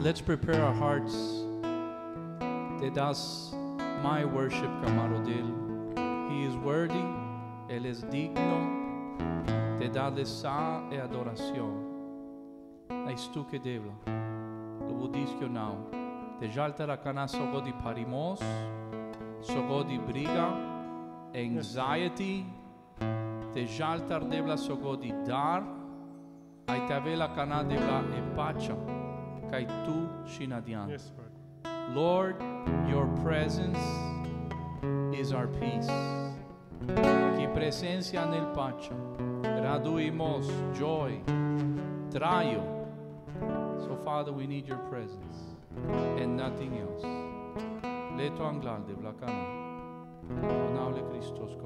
Let's prepare our hearts. Te das my worship, Camarodil. He is worthy, Él es digno. Te dale sa e adoración. Eis tu que devla. Lo budisco now. Te jalta la cana sogo di parimos, sogo di briga, anxiety. Te jaltar devla sogo di dar. Ai te avela cana devla e pacha. Kai tu. Yes, Lord. Lord, your presence is our peace. Presencia nel. Raduimos joy. Traio. So, Father, we need your presence and nothing else. Leto de blacana. Christos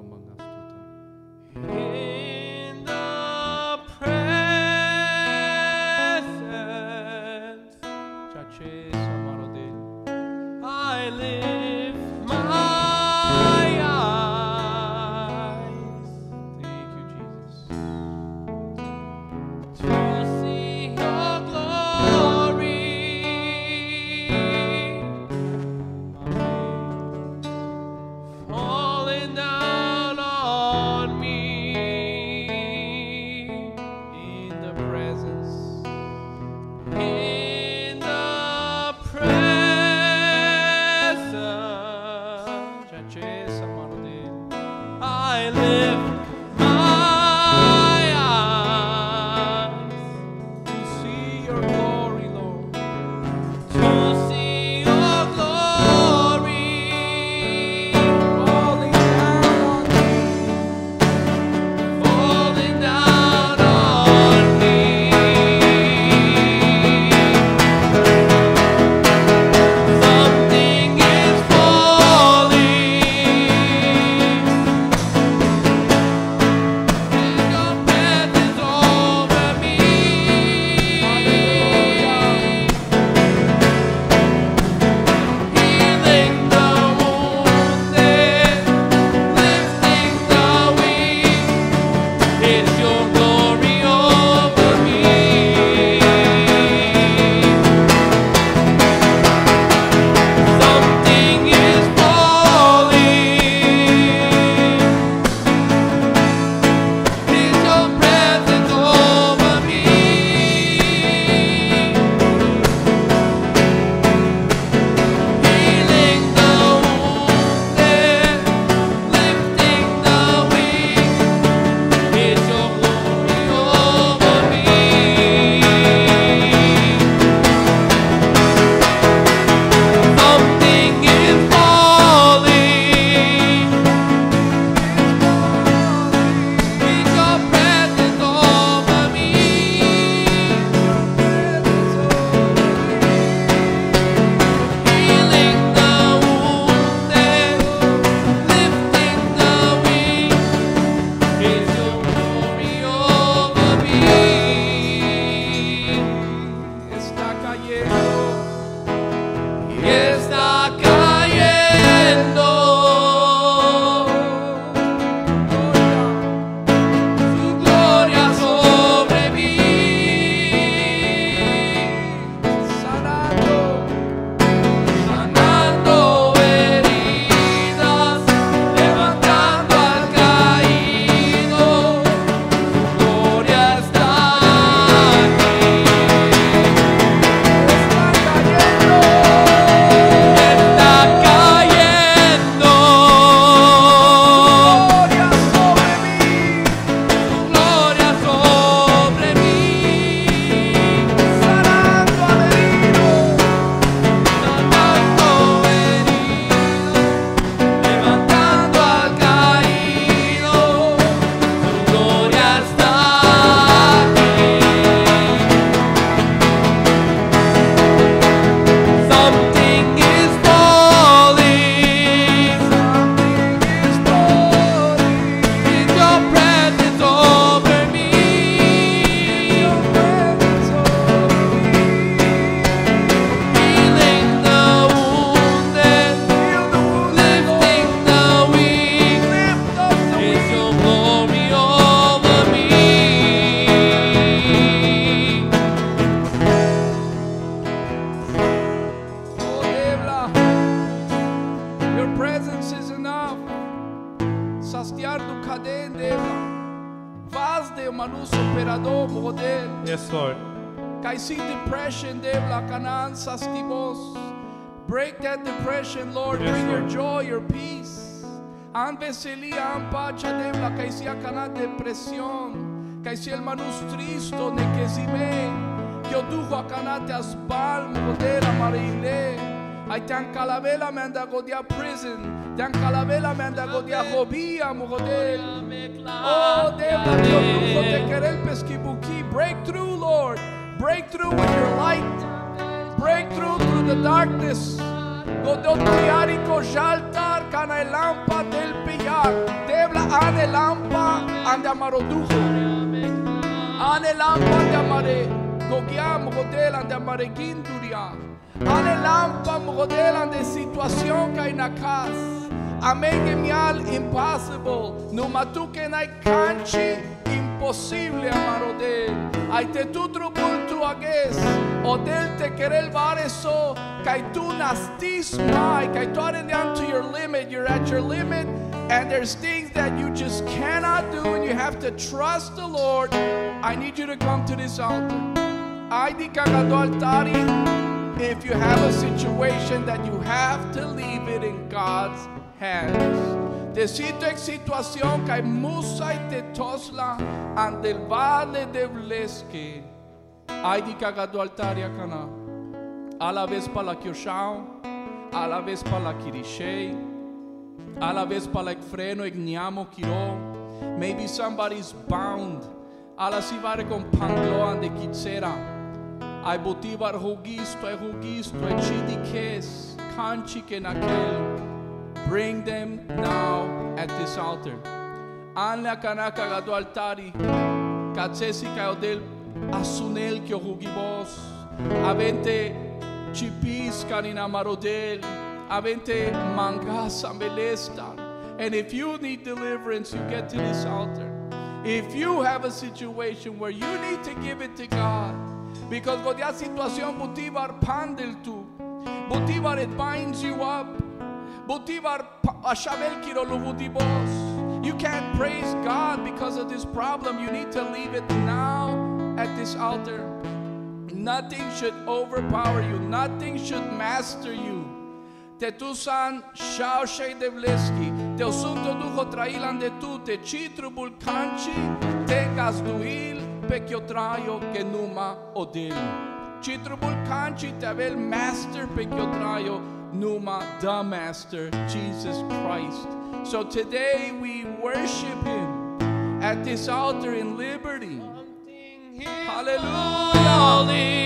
that depression, Lord. Yes, Bring your joy, your peace. An veselia an pacha devla kai si kanan depresión. Kai si el manus tristo ne que si me. Yo dujo a kanate asbal modera marile. Ai tan calavela me anda godia prison. Tan calavela me anda godia hobia model. Oh, Debla, yo dujo te querer pesquibuki. Breakthrough, Lord. Breakthrough with your light. Breakthrough through the darkness. Godottiarico Jaltar Canaelampa del Pillar. Tebla Anelampa Andamarodujo Anelampa Andamare Gogiam Godel Andamare Ginduria Anelampa Godel de situación Kainakas Amén mial impossible. Numatuke Naikanchi imposible Amarode Aite tutru bul te. Kai tu nastis mai. Kai tu are down to your limit. You're at your limit. And there's things that you just cannot do, and you have to trust the Lord. I need you to come to this altar. Ay di altari. If you have a situation that you have to leave it in God's hands. Decito en situación que hay musa y te tosla ante el valle de Bleske. Ay di cagado altari acana. A la vez para la Kyoshao, a la vez para la Kirishei, a la vez para el freno igniamo kiro. Maybe somebody's bound. A la sivare con pangloan de kitzera. Ai botivar hugisto, ai hugisto, ai chidikes, kanchi que nakel. Bring them now at this altar. Anle kanaka gado altari. Katsesi kaodel asunel que hugibos. Avente chipis kanina marodel. Avente mangas ambelesta. And if you need deliverance, you get to this altar. If you have a situation where you need to give it to God, because godia situación butivar pandel tu, butivar it binds you up, butivar ashabel kiro. You can't praise God because of this problem. You need to leave it now at this altar. Nothing should overpower you. Nothing should master you. Te tu san shao shei de bleski. Te osunto dujo trailan de tu te chitru bulkanchi. Te gazduil pekiotrayo que numa odil. Chitru bulkanchi te avel master pekiotrayo numa the master Jesus Christ. So today we worship him at this altar in liberty. Hallelujah.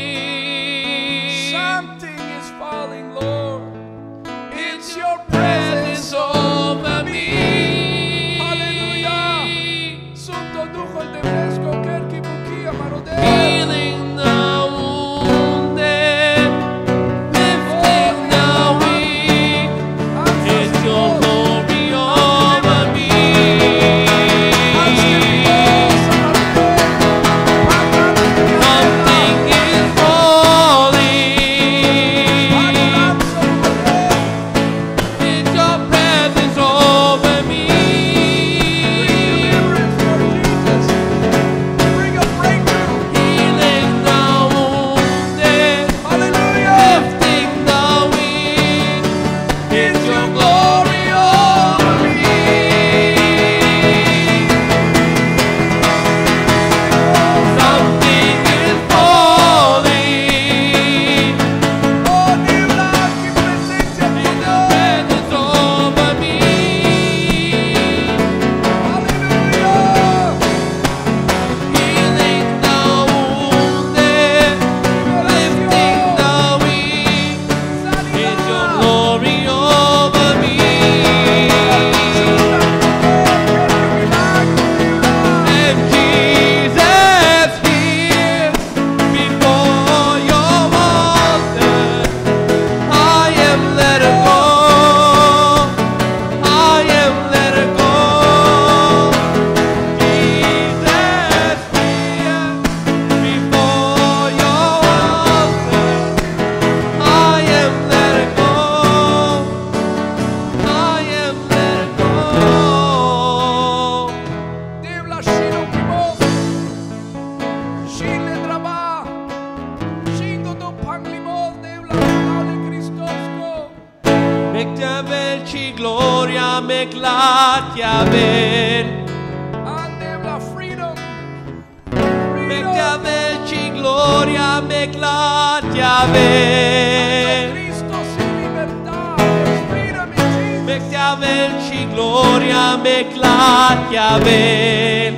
Maquiavel.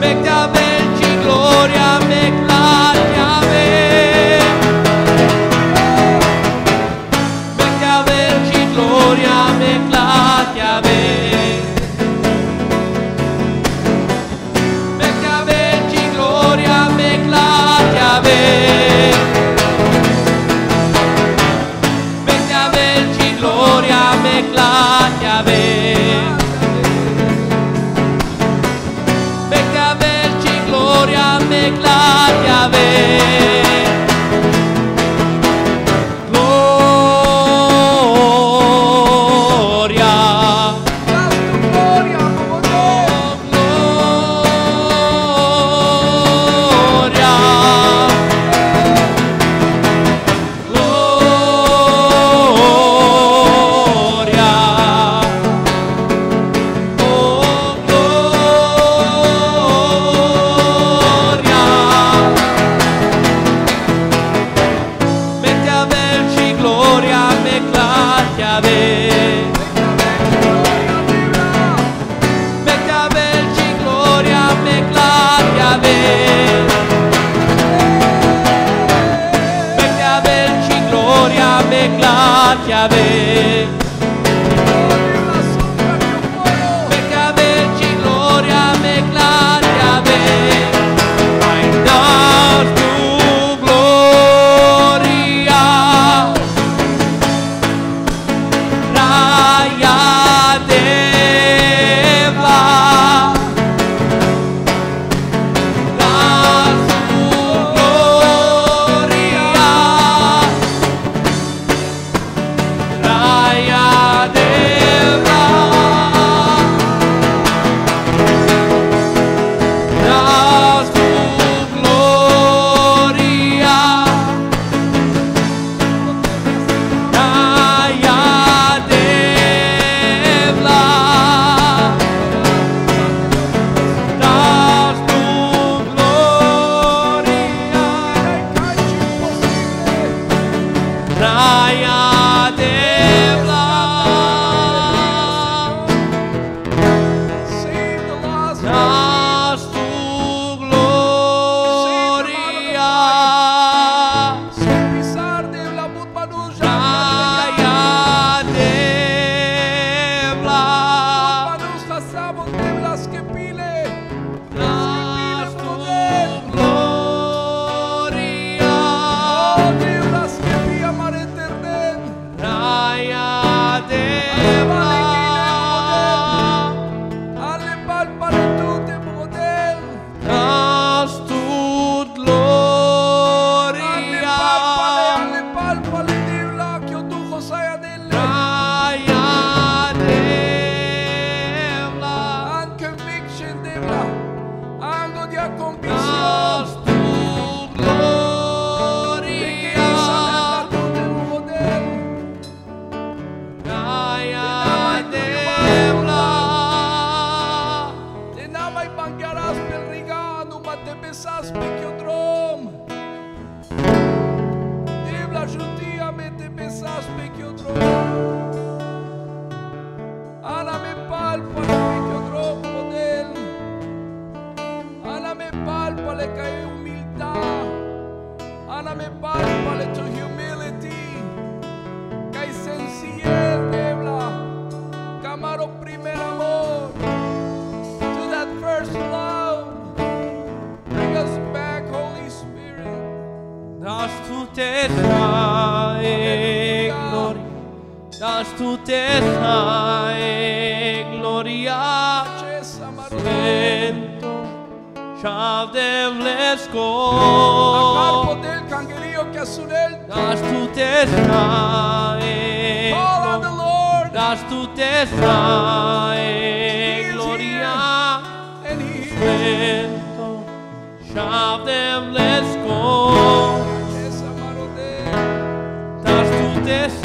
Make gloria, mas tu tens Call on the Lord. Mas tu tens Gloria. And He is. Shout them, let's go. Das tu tens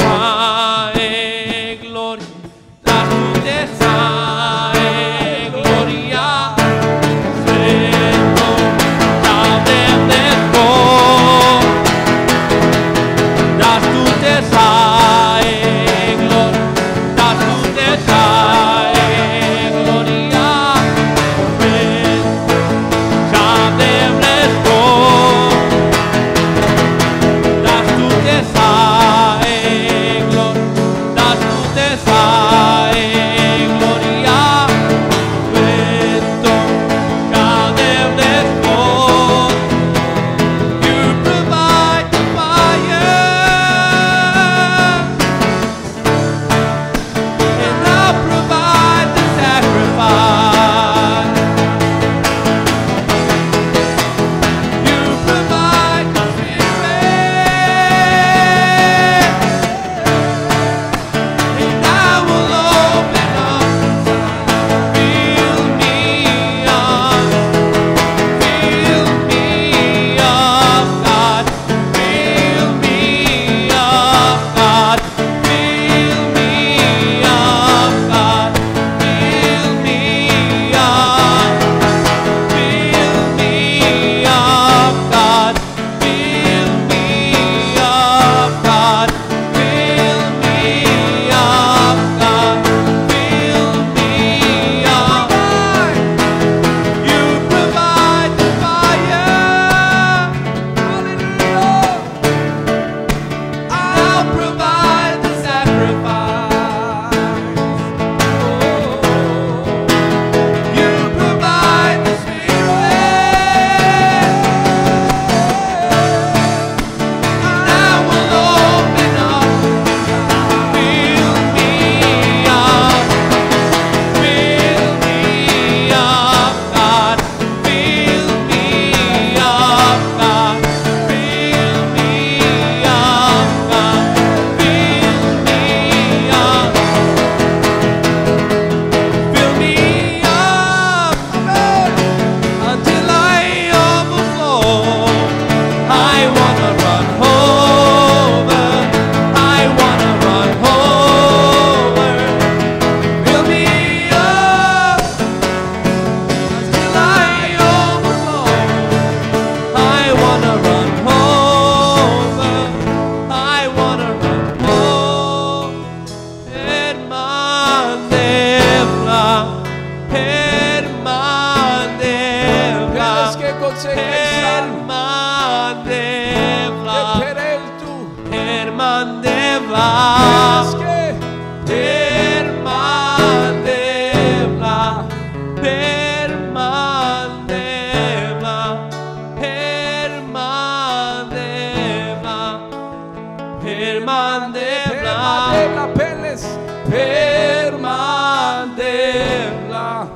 permanterla.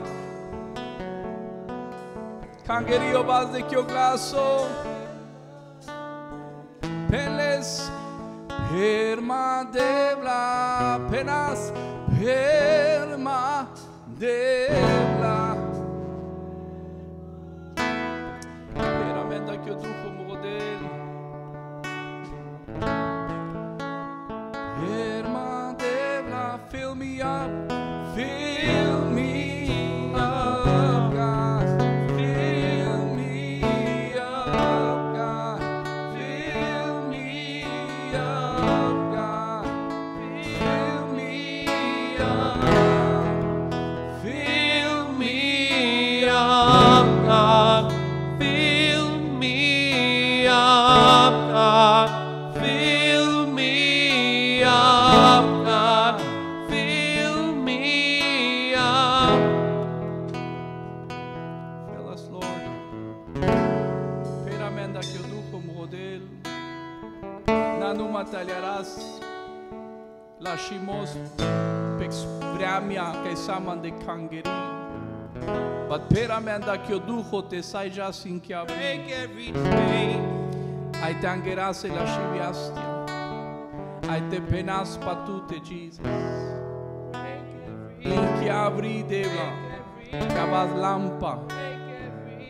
Kan geliyor bazdaki o glaso. Peles permanterla. Penas permanterla. Veramente que eu durmo modelo. saman de kangeri. But peramente che io te sai già sin che make every day. Ai te angherà se lasciviasti. Ai te penas patute Jesus. In che avri deva. Cavas lampa.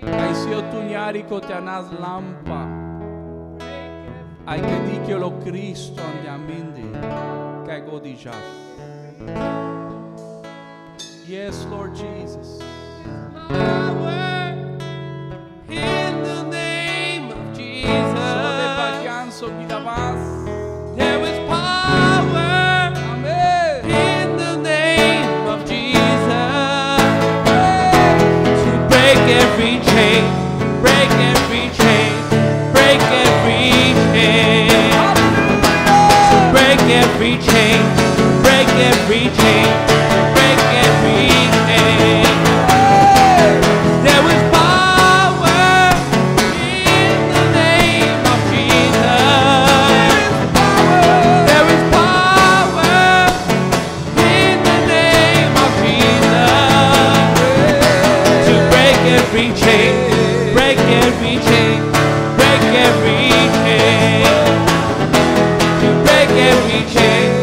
Ai se io tugnarico te anas lampa. Ai te dichiolo Cristo andiamo in che godigias. Yes, Lord Jesus. Every chain, to break every chain,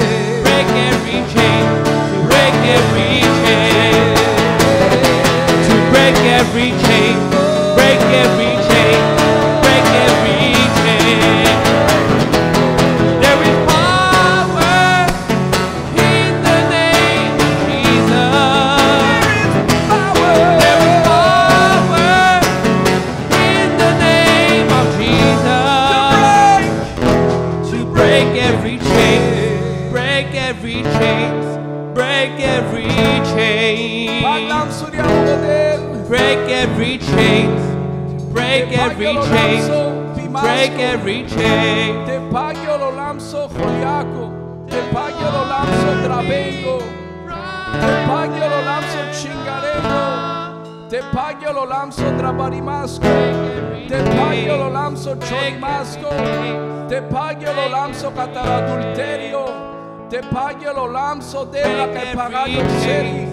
Te pagio lo lamso joliaco, te pagio lo lamso trabengo, te pagio lo lamso chingarego, te pagio lo lamso trabarimasco, te pagio lo lamso chorimasco, te pagio lo lamso cataradulterio, te pagio lo lamso della che pagato seri,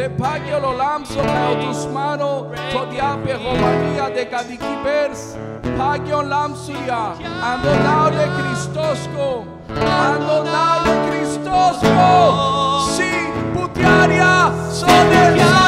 Te pague lo lámpara o tus manos, to diape María de cadikipers, pague o lámpara, adonable Cristosco, adonable Cristosco, si putiaria so sonelia.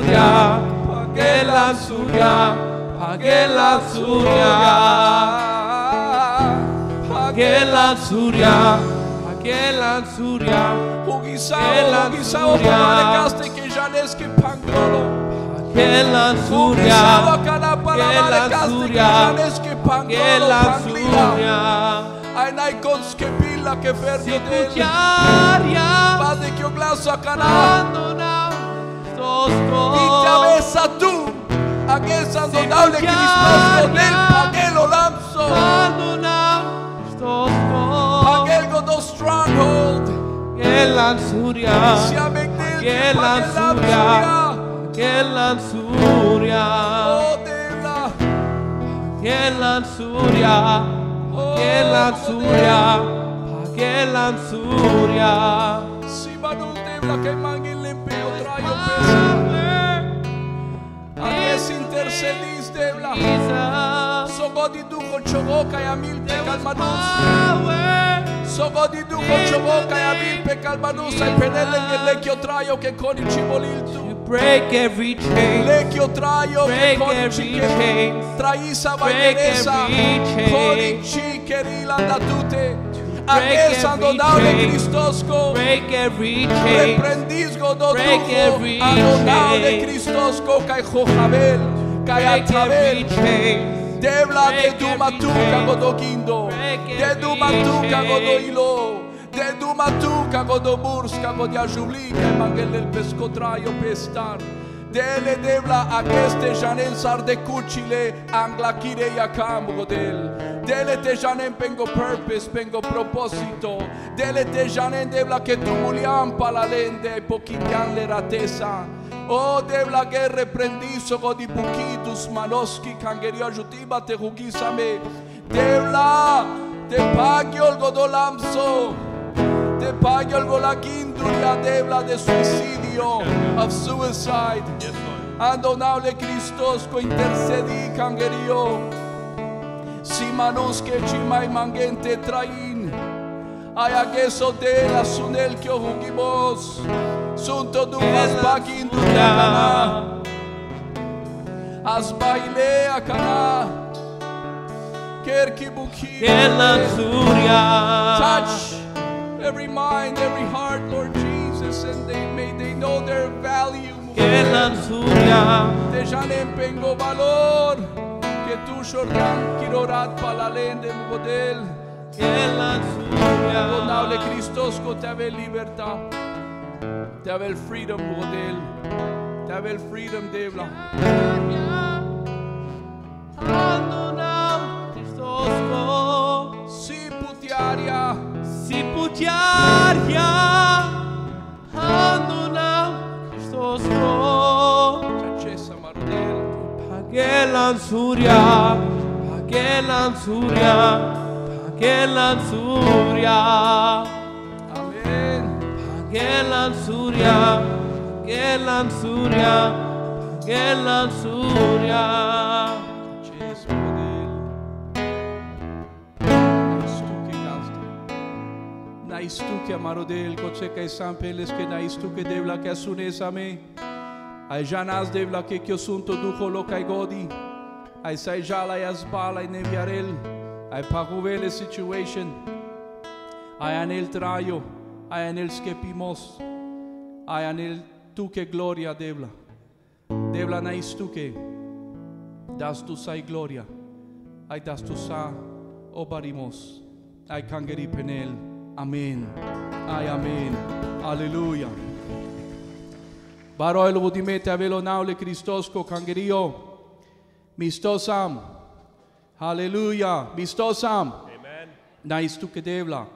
suya, pagué la suya, pagué la suya, pagué la suya, pagué la suya, Hugisao, Hugisao, Pamalecaste, que ya les que pangolo. Que la suya, que la suya, que la suya. Ainai konskepila que perdete. Si escucharia, Padre que oglasa canal. Abandonaba rostro. Y tú, aquel sacerdote que dispuso el aquel lapso. Aquel con dos stronghold. Aquel lanzuria. Aquel lanzuria. Oh, aquel lanzuria. Aquel oh, lanzuria. Aquel lanzuria. Aquel lanzuria. Aquel lanzuria. Aquel lanzuria. Aquel lanzuria. Aquel lanzuria. intercediste. Vla Sogodi duho choboka ya mil pecalmanos Sogodi duho e a mil pecalmanos Ai penele che lecchio traio che con il cibolil tu. Break every chain. Lecchio traio che con il cibolil Traisa vai Break every chain. Con il cicherila da tutte. Aquel sandodaule Cristosko. Reprendisgo do trugo. Anodaule Cristosko kai jojabel. Kai atabel. Debla de tu matuca. De tu matuca hilo. De tu matuca godo burska godo del pescotraio pestar. Dele debla a este janel sar de cuchile. Angla kireya godel. Delete janen pengo purpose, pengo proposito. Delete janen debla que tu mulian palalende e poquitian le ratesa. Oh, debla que reprendiso godi buquitus manoski cangerio ajutiba te jugisame. Debla, te pagio el godolamso. Te pagio el golaquinduria debla de suicidio, of suicide. Adonable Cristos, intercedí cangerio. Simanos que chimai mangente train. Ayageso de la sunel que ohugimos. Sunto do asbagin do cana. Asbaile a cana. Quer que buki. Touch every mind, every heart, Lord Jesus, and they may they know their value. Que lanzura. Deja nem pengo valor. tu Jordán, Kirorat, Palalén, de Mugodel. Adorable Cristos, que te ave libertad, te ave el freedom, Mugodel, te ave el freedom, Debla. Si putiaria, si putiaria. Pagelan surya, pagelan surya, pagelan surya, Amen. pagelan surya, pagelan surya, pagelan surya. Jesu model. Naistuke gasta. Naistuke amarodel koche kai sampeles ke naistuke devla ke asune same. Ai janas devla ke kyo sunto duho godi. Ai say jala ai neviarel. Ai paguvele situation. Ai anel traio. Ai anel skepimos. Ai anel tuke gloria devla. Devla naistuke. Das tu sai gloria. I das tu sa obarimos. Ai kangeri penel. Amen. I amen. Aleluia. Baroi lo budimete avelo naule Christos ko kangerio. Mistosam. Hallelujah. Mistosam. Amen. Naistuke devla.